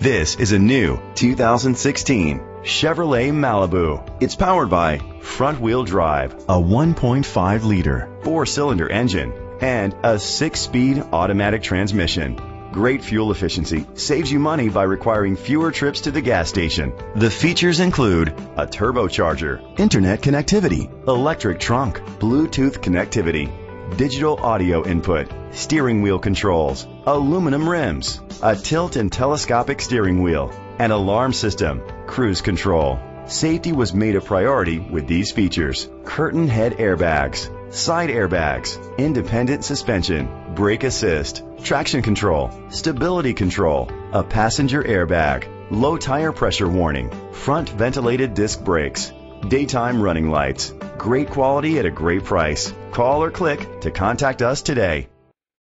This is a new 2016 Chevrolet Malibu. It's powered by front wheel drive, a 1.5 liter four cylinder engine, and a six speed automatic transmission. Great fuel efficiency saves you money by requiring fewer trips to the gas station. The features include a turbocharger, internet connectivity, electric trunk, Bluetooth connectivity, digital audio input, steering wheel controls, aluminum rims, a tilt and telescopic steering wheel, an alarm system, cruise control. Safety was made a priority with these features. Curtain head airbags, side airbags, independent suspension, brake assist, traction control, stability control, a passenger airbag, low tire pressure warning, front ventilated disc brakes, daytime running lights. Great quality at a great price. Call or click to contact us today.